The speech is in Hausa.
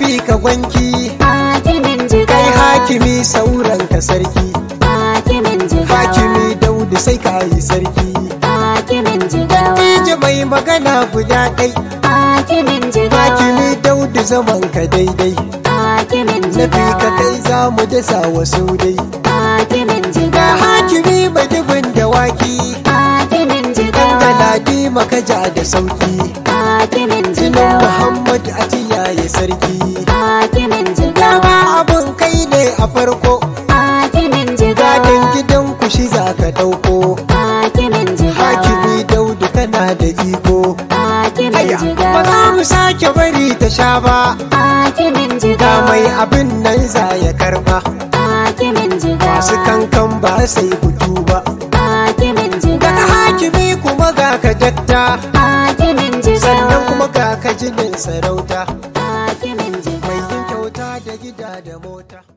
ka gwanki. Kai hakimi sauran ka sarki. Hakimi daudu sai ka yi sarki. Dije mai magana guda ɗai. Jigawa hakimi daudu zaman ka daidai. Na fi ka kai za mu dasa wasu dai ga jigawa hakimi mai dubin dawaki ɗan galadi makaja da sauƙi. Muhammad a tiyaye sarki. Hakimin jigawa. Abun kai ne a farko. Hakimin jigawa. Gadon gidan ku shi za ka ɗauko. Hakimin jigawa. Hakimi daudu kana da iko. Hakimin Aya, ba jigawa. za mu sake bari ta sha ba. Hakimin ga jigawa mai abin nan za ya karɓa hakimin jigawa. Masu kankan ba sai kutu ba hakimin daga jigawa hakimi kuma ga ka dakta. Jigawa. Sannan kuma ga ka jinin sarauta. Gida da mota.